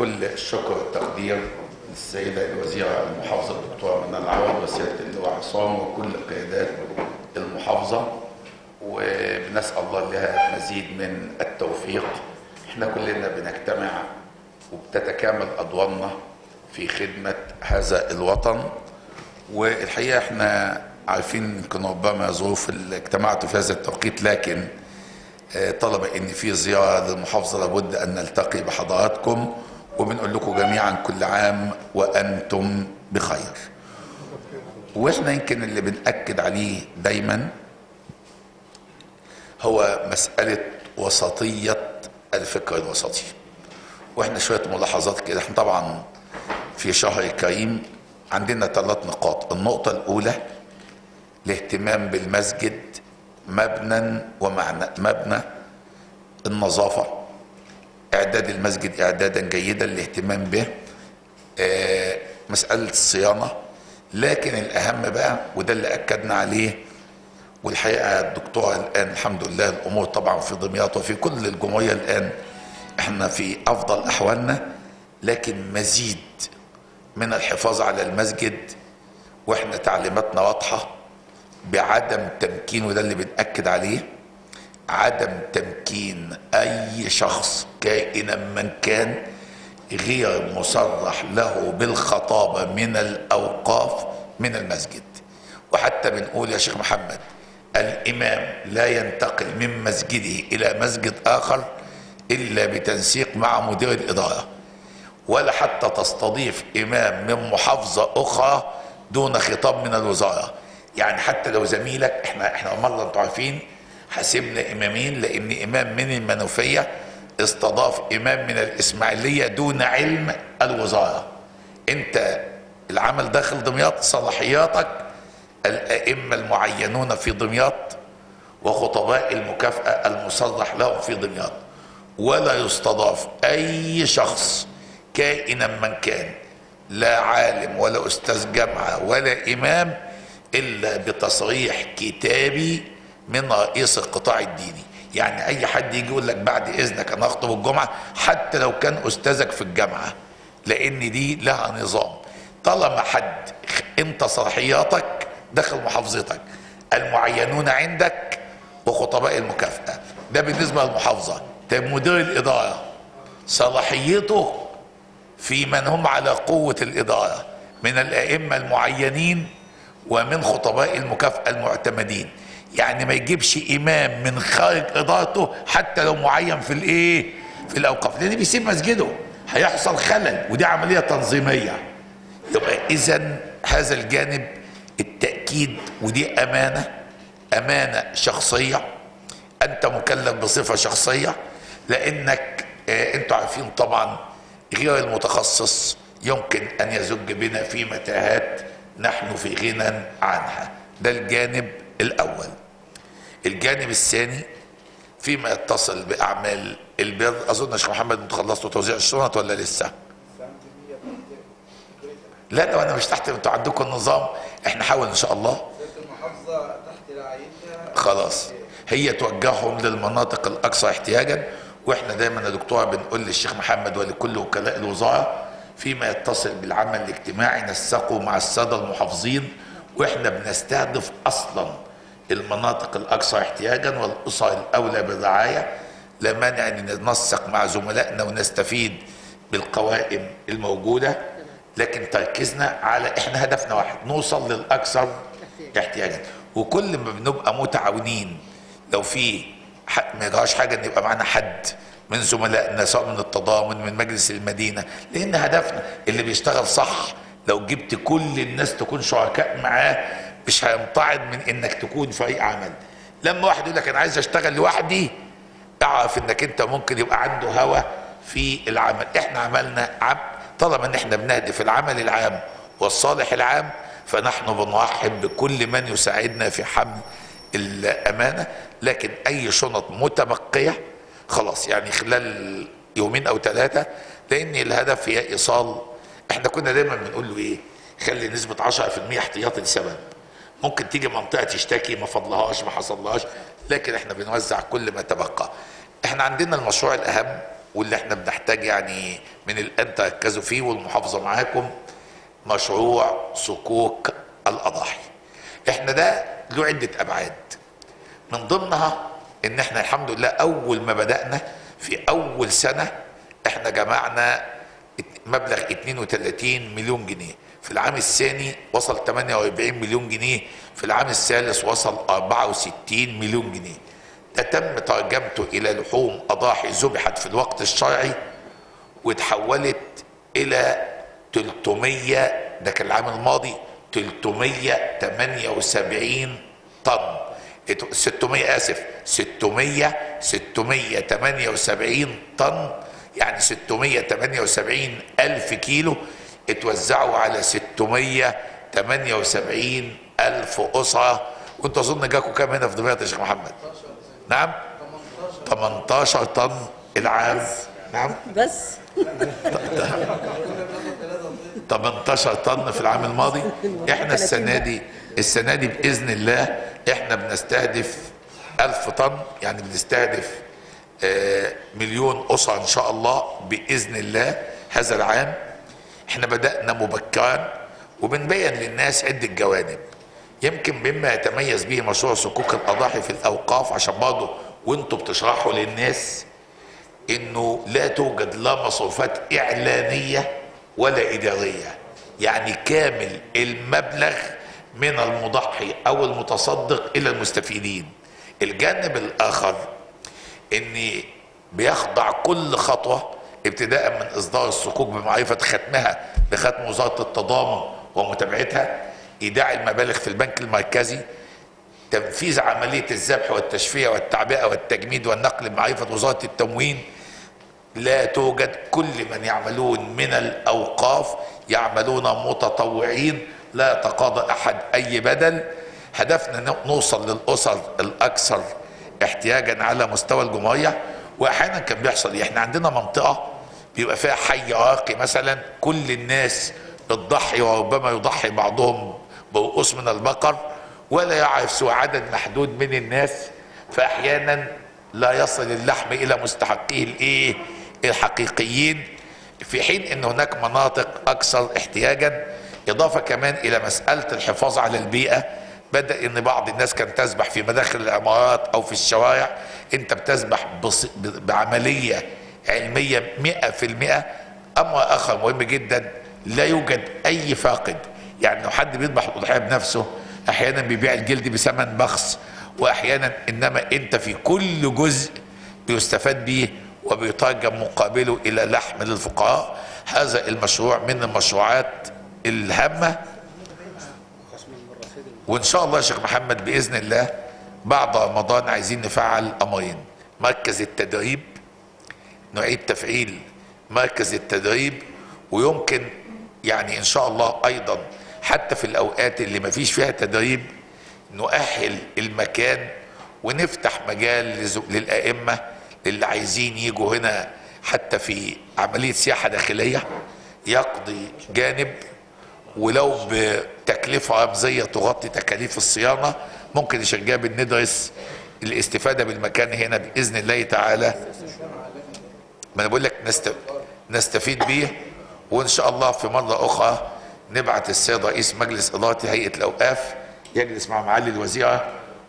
كل الشكر والتقدير للسيدة الوزيرة المحافظة الدكتورة منى العوض وسيادة اللواء عصام وكل قيادات المحافظة وبنسأل الله لها مزيد من التوفيق. إحنا كلنا بنجتمع وبتتكامل أدوارنا في خدمة هذا الوطن والحقيقة إحنا عارفين يمكن ربما ظروف اللي اجتمعتوا في هذا التوقيت لكن آه، طلب إن في زيارة للمحافظة لابد أن نلتقي بحضراتكم. وبنقول لكم جميعا كل عام وأنتم بخير. وإحنا يمكن اللي بنأكد عليه دايما هو مسألة وسطية الفكر الوسطي. وإحنا شوية ملاحظات كده إحنا طبعا في شهر كريم عندنا ثلاث نقاط، النقطة الأولى الاهتمام بالمسجد مبنى ومعنى مبنى النظافة إعداد المسجد إعدادا جيدا الاهتمام به آه، مسألة الصيانة. لكن الأهم بقى وده اللي أكدنا عليه والحقيقة الدكتورة الآن الحمد لله الأمور طبعا في دمياط وفي كل الجمهورية الآن إحنا في أفضل أحوالنا. لكن مزيد من الحفاظ على المسجد وإحنا تعليماتنا واضحة بعدم تمكين وده اللي بنأكد عليه. عدم تمكين أي شخص كائنا من كان غير مصرح له بالخطابة من الأوقاف من المسجد. وحتى بنقول يا شيخ محمد الإمام لا ينتقل من مسجده إلى مسجد آخر إلا بتنسيق مع مدير الإدارة. ولا حتى تستضيف إمام من محافظة أخرى دون خطاب من الوزارة. يعني حتى لو زميلك إحنا إحنا مرة أنتوا عارفين حاسبنا إمامين لأن إمام من المنوفية استضاف إمام من الإسماعيلية دون علم الوزارة. أنت العمل داخل دمياط صلاحياتك الأئمة المعينون في دمياط وخطباء المكافأة المصرح لهم في دمياط. ولا يستضاف أي شخص كائنا من كان لا عالم ولا أستاذ جامعة ولا إمام إلا بتصريح كتابي من رئيس القطاع الديني. يعني أي حد يجي يقول لك بعد إذنك أنا أخطب الجمعة حتى لو كان أستاذك في الجامعة لأن دي لها نظام. طالما حد أنت صلاحياتك داخل محافظتك. المعينون عندك وخطباء المكافأة. ده بالنسبة للمحافظة. طيب مدير الإدارة صلاحيته في من هم على قوة الإدارة؟ من الأئمة المعينين ومن خطباء المكافأة المعتمدين. يعني ما يجيبش إمام من خارج إدارته حتى لو معين في الإيه؟ في الأوقاف. لأن بيسيب مسجده هيحصل خلل ودي عملية تنظيمية. يبقى إذا هذا الجانب التأكيد ودي أمانة أمانة شخصية. أنت مكلف بصفة شخصية لأنك آه أنتوا عارفين طبعا غير المتخصص يمكن أن يزج بنا في متاهات نحن في غنى عنها. ده الجانب الأول. الجانب الثاني فيما يتصل بأعمال البر. يا شيخ محمد خلصتوا توزيع الشنط ولا لسه؟ لا لو أنا مش تحت. أنتوا عندكم النظام إحنا حاول إن شاء الله. خلاص. هي توجههم للمناطق الأكثر احتياجا. وإحنا دايما يا دكتوره بنقول للشيخ محمد ولكل وكلاء الوزارة فيما يتصل بالعمل الاجتماعي نسقه مع السادة المحافظين. وإحنا بنستهدف أصلا المناطق الاكثر احتياجا والاسر الأولى بالرعايه لا مانع أن ننسق مع زملائنا ونستفيد بالقوائم الموجودة لكن تركيزنا على إحنا هدفنا واحد نوصل للأكثر احتياجا. وكل ما بنبقى متعاونين لو في ما يجراش حاجة إن يبقى معانا حد من زملائنا سواء من التضامن من مجلس المدينة لأن هدفنا اللي بيشتغل صح لو جبت كل الناس تكون شركاء معاه مش هيمتعض من إنك تكون فريق عمل. لما واحد يقول لك أنا عايز أشتغل لوحدي أعرف إنك أنت ممكن يبقى عنده هوى في العمل. إحنا عملنا عم طالما إن إحنا بنهدف العمل العام والصالح العام فنحن بنرحب بكل من يساعدنا في حمل الأمانة. لكن أي شنط متبقية خلاص يعني خلال يومين أو ثلاثة لأن الهدف هي إيصال. إحنا كنا دايما بنقول له إيه؟ خلي نسبة 10% احتياطي لسبب. ممكن تيجي منطقة تشتكي ما فضلهاش ما حصلهاش لكن إحنا بنوزع كل ما تبقى. إحنا عندنا المشروع الأهم واللي إحنا بنحتاج يعني من الان تركزوا فيه والمحافظة معاكم مشروع صكوك الأضاحي. إحنا ده له عدة أبعاد. من ضمنها إن إحنا الحمد لله أول ما بدأنا في أول سنة إحنا جمعنا مبلغ 32 مليون جنيه. في العام الثاني وصل 48 مليون جنيه في العام الثالث وصل 64 مليون جنيه. ده تم ترجمته إلى لحوم أضاحي ذبحت في الوقت الشرعي وتحولت إلى 300 ده كان العام الماضي 378 طن. 600 آسف 600 678 طن يعني 678 ألف كيلو. اتوزعوا على 678 ألف أسرة. وانت أظن جاكوا كام هنا في دمياط يا شيخ محمد؟ نعم. 18 طن العام نعم. بس. 18 طن في العام الماضي. إحنا السنة دي السنة دي بإذن الله إحنا بنستهدف 1000 طن يعني بنستهدف آه، مليون أسرة إن شاء الله بإذن الله هذا العام. إحنا بدأنا مبكرا وبنبين للناس عدة جوانب. يمكن مما يتميز به مشروع صكوك الأضاحي في الأوقاف عشان برضه وانتوا بتشرحوا للناس إنه لا توجد لا مصروفات إعلانية ولا إدارية. يعني كامل المبلغ من المضحي أو المتصدق إلى المستفيدين. الجانب الآخر ان بيخضع كل خطوة ابتداء من إصدار الصكوك بمعرفة ختمها بختم وزارة التضامن ومتابعتها إيداع المبالغ في البنك المركزي تنفيذ عملية الذبح والتشفيه والتعبئة والتجميد والنقل بمعرفة وزارة التموين. لا توجد كل من يعملون من الأوقاف يعملون متطوعين لا يتقاضى أحد أي بدل. هدفنا نوصل للأسر الأكثر احتياجا على مستوى الجمهورية. واحيانا كان بيحصل إيه؟ إحنا عندنا منطقة بيبقى فيها حي راقي مثلا كل الناس بتضحي وربما يضحي بعضهم برؤوس من البقر ولا يعرف سوى عدد محدود من الناس فاحيانا لا يصل اللحم إلى مستحقيه الإيه الحقيقيين في حين إن هناك مناطق أكثر احتياجا إضافة كمان إلى مسألة الحفاظ على البيئة بدأ إن بعض الناس كانت تسبح في مداخل العمارات أو في الشوارع. أنت بتسبح بص- ب- بعملية علمية 100% أمر آخر مهم جدا لا يوجد أي فاقد. يعني لو حد بيذبح الأضحية بنفسه أحيانا بيبيع الجلد بثمن بخس واحيانا إنما أنت في كل جزء بيستفاد به وبيترجم مقابله إلى لحم للفقراء. هذا المشروع من المشروعات الهامة وإن شاء الله يا شيخ محمد بإذن الله بعد رمضان عايزين نفعل امرين مركز التدريب نعيد تفعيل مركز التدريب ويمكن يعني إن شاء الله أيضا حتى في الأوقات اللي ما فيش فيها تدريب نؤهل المكان ونفتح مجال للأئمة اللي عايزين يجوا هنا حتى في عملية سياحة داخلية يقضي جانب ولو بتكلفة رمزية تغطي تكاليف الصيانة ممكن جابر ندرس الاستفادة بالمكان هنا بإذن الله تعالى. ما أنا بقول لك نست... نستفيد بيه وإن شاء الله في مرة أخرى نبعت السيد رئيس مجلس إدارة هيئة الأوقاف يجلس مع معالي الوزيرة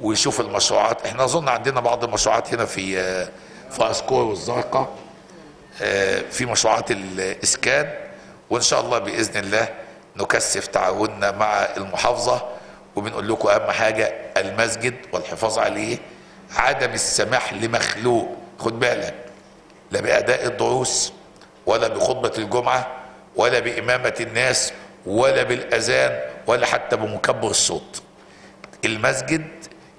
ويشوف المشروعات. إحنا أظن عندنا بعض المشروعات هنا في في أسكور والزرقاء آه، في مشروعات الإسكان وإن شاء الله بإذن الله نكثف تعاوننا مع المحافظة وبنقول لكم أهم حاجة المسجد والحفاظ عليه عدم السماح لمخلوق. خد بالك لا بأداء الدروس ولا بخطبة الجمعة ولا بإمامة الناس ولا بالأذان ولا حتى بمكبر الصوت. المسجد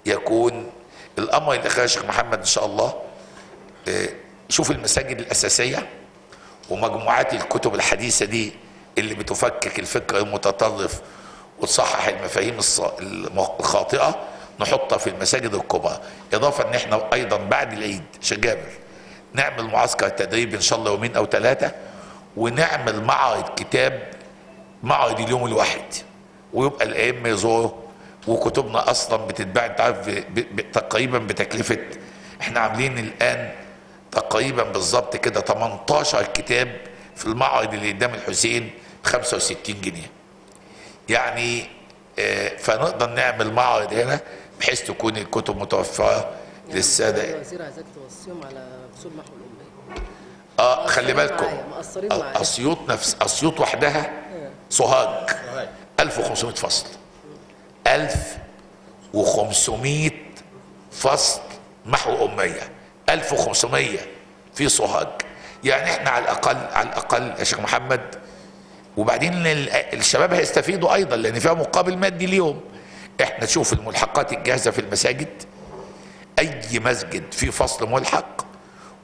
يكون الأمر الاخير يا شيخ محمد إن شاء الله آه، شوف المساجد الأساسية ومجموعات الكتب الحديثة دي اللي بتفكك الفكر المتطرف وتصحح المفاهيم الخاطئة نحطها في المساجد الكبرى. إضافة إن إحنا أيضا بعد العيد شيخ جابر نعمل معسكر تدريب إن شاء الله يومين أو ثلاثة ونعمل معرض كتاب معرض اليوم الواحد. ويبقى الأئمة يزوروا وكتبنا أصلا بتتباع أنت عارف تقريبا بتكلفة إحنا عاملين الآن تقريبا بالظبط كده 18 كتاب في المعرض اللي قدام الحسين 65 جنيه. يعني آه، فنقدر نعمل معرض هنا بحيث تكون الكتب متوفرة للسادة. الوزير عايزاك توصيهم على فصول محو الأمية آه خلي بالكم. معايا، مقصرين معايا. اسيوط نفس اسيوط وحدها سوهاج. 1500 فصل. 1500 فصل محو أمية. 1500 في سوهاج. يعني إحنا على الاقل على الأقل يا شيخ محمد وبعدين ال- الشباب هيستفيدوا أيضا لأن فيها مقابل مادي اليوم. إحنا نشوف الملحقات الجاهزة في المساجد. أي مسجد فيه فصل ملحق.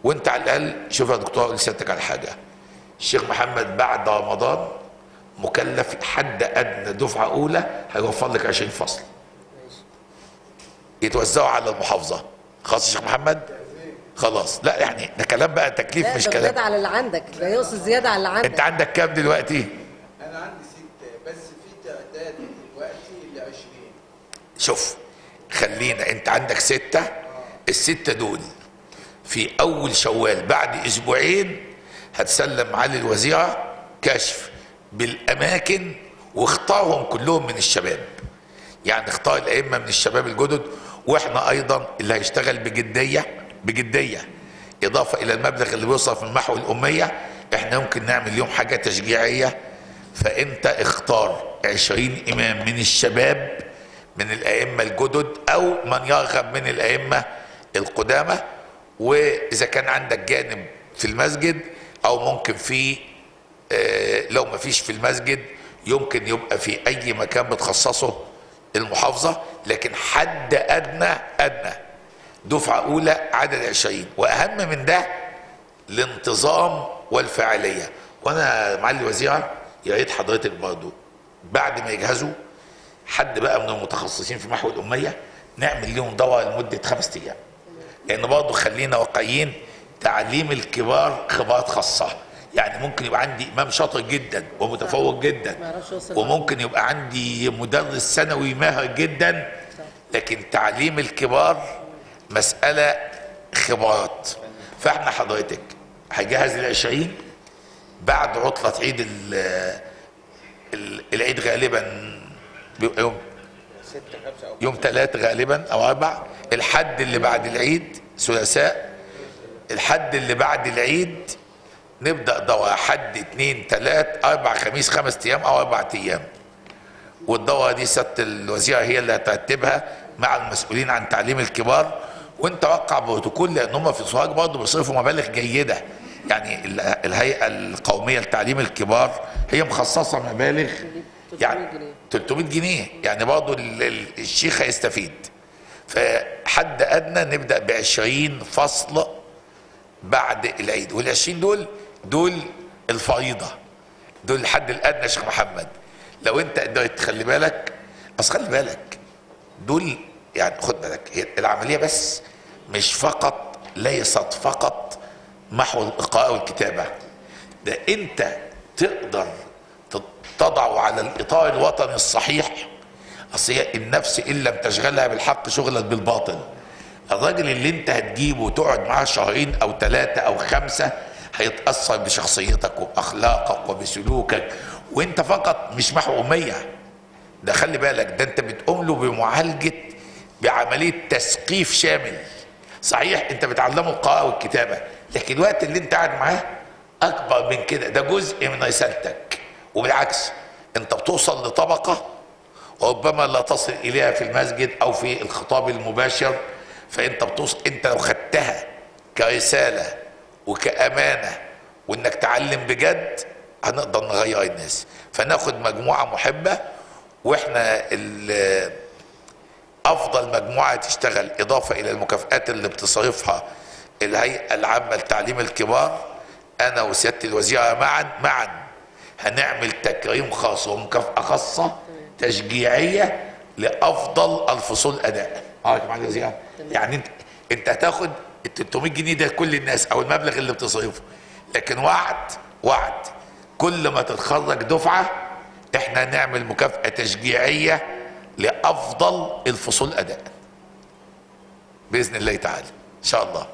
وأنت على الأقل شوف يا دكتور أقول لسيادتك على حاجة. الشيخ محمد بعد رمضان مكلف حد أدنى دفعة أولى هيوفر لك 20 فصل. يتوزعوا على المحافظة. خلاص يا شيخ محمد؟ خلاص. لا يعني ده كلام بقى تكليف مش كلام. زيادة على اللي عندك. ده يقصد زيادة على اللي عندك. انت عندك كام دلوقتي أنا عندي ستة بس في تعداد دلوقتي ل 20 شوف خلينا انت عندك ستة الستة دول في أول شوال بعد أسبوعين هتسلم معالي الوزيرة كشف بالأماكن واختارهم كلهم من الشباب. يعني اختار الأئمة من الشباب الجدد وإحنا أيضا اللي هيشتغل بجدية بجدية. إضافة إلى المبلغ اللي بيوصل في المحو الأمية إحنا ممكن نعمل اليوم حاجة تشجيعية. فأنت اختار عشرين إمام من الشباب من الأئمة الجدد أو من يرغب من الأئمة القدامى وإذا كان عندك جانب في المسجد أو ممكن في آه، لو ما فيش في المسجد يمكن يبقى في أي مكان بتخصصه المحافظة لكن حد أدنى أدنى. دفعة أولى عدد 20 وأهم من ده الانتظام والفاعلية. وأنا معالي الوزيرة يا ريت حضرتك برضه بعد ما يجهزوا حد بقى من المتخصصين في محو الأمية نعمل لهم دوره لمدة خمس أيام. لأن برضه خلينا واقعيين تعليم الكبار خبرات خاصة. يعني ممكن يبقى عندي إمام شاطر جدا ومتفوق جدا وممكن يبقى عندي مدرس ثانوي ماهر جدا. لكن تعليم الكبار مسألة خبرات. فاحنا حضرتك هيجهز العشرين بعد عطلة عيد ال ال- العيد غالبا بيبقى يوم يوم ثلاث غالبا أو أربع. الحد اللي بعد العيد ثلاثاء. الحد اللي بعد العيد نبدأ دورة حد اتنين تلات أربع خميس خمس أيام أو أربع أيام. والدورة دي سيادة الوزيرة هي اللي هترتبها مع المسؤولين عن تعليم الكبار. وانت وقع بروتوكول لأن هم في سوهاج برضه بيصرفوا مبالغ جيدة. يعني ال- الهيئة القومية لتعليم الكبار هي مخصصة مبالغ 300 يعني جنيه. 300 جنيه. يعني برضه ال- ال- الشيخ هيستفيد. فحد أدنى نبدأ ب 20 فصل بعد العيد. وال 20 دول دول الفريضة. دول الحد الأدنى يا شيخ محمد. لو أنت قدرت تخلي بالك اصل خلي بالك دول يعني خد بالك هي العملية بس مش فقط ليست فقط محو القراءة والكتابة. ده أنت تقدر تضعه على الإطار الوطني الصحيح. أصل هي النفس إن لم تشغلها بالحق شغلت بالباطل. الراجل اللي أنت هتجيبه وتقعد معاه شهرين أو ثلاثة أو خمسة هيتأثر بشخصيتك وباخلاقك وبسلوكك. وأنت فقط مش محو اميه ده خلي بالك ده أنت بتقوم له بمعالجة بعملية تثقيف شامل. صحيح أنت بتعلمه القراءة والكتابة لكن الوقت اللي أنت قاعد معاه أكبر من كده. ده جزء من رسالتك. وبالعكس انت بتوصل لطبقة ربما لا تصل إليها في المسجد أو في الخطاب المباشر فأنت بتوصل انت لو خدتها كرسالة وكأمانة وإنك تعلم بجد هنقدر نغير الناس. فناخد مجموعة محبة وإحنا أفضل مجموعة تشتغل إضافة إلى المكافئات اللي بتصرفها الهيئة العامة لتعليم الكبار أنا وسيادة الوزيرة معا معا. هنعمل تكريم خاص ومكافأة خاصة تشجيعية لأفضل الفصول أداء. آه يا جماعة الوزيره يعني انت أنت هتاخد ال 300 جنيه ده كل الناس أو المبلغ اللي بتصرفه. لكن وعد وعد. كل ما تتخرج دفعة إحنا هنعمل مكافأة تشجيعية لأفضل الفصول أداء. بإذن الله تعالى. إن شاء الله.